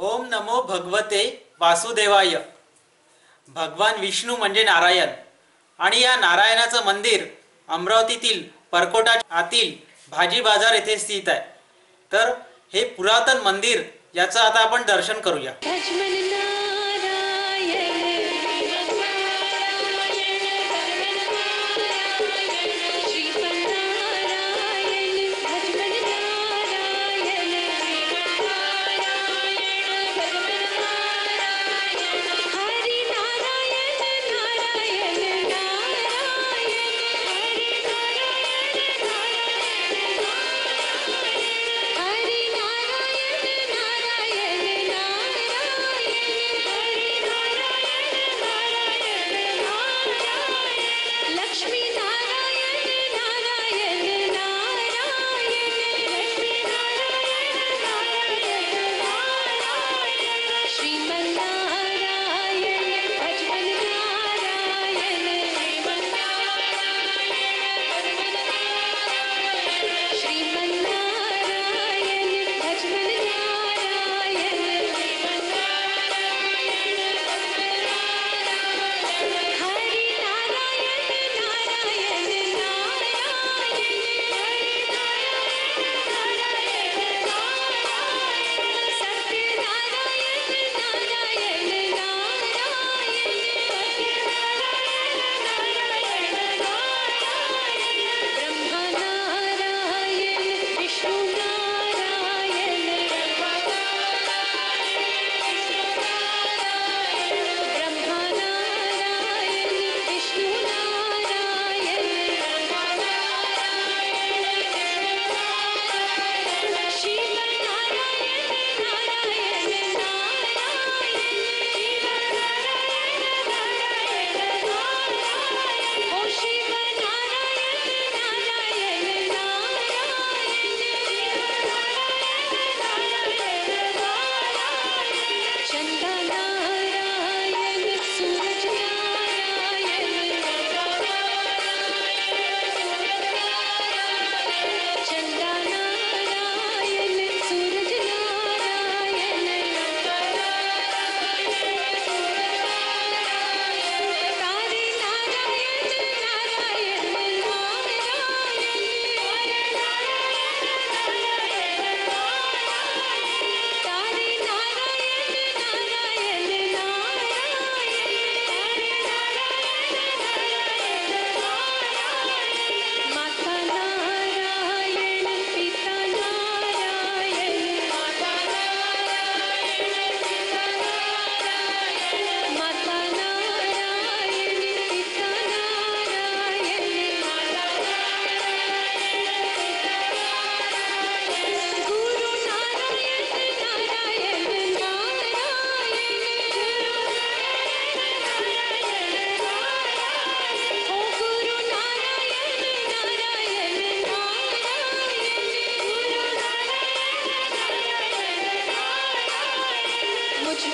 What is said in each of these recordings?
ओम नमो भगवते वासुदेवाय. भगवान विष्णू म्हणजे नारायण. आणि या नारायणाचं मंदिर अमरावतीतील परकोटा आतील भाजी बाजार येथे स्थित आहे. तर हे पुरातन मंदिर याचं आता आपण दर्शन करूया.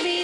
me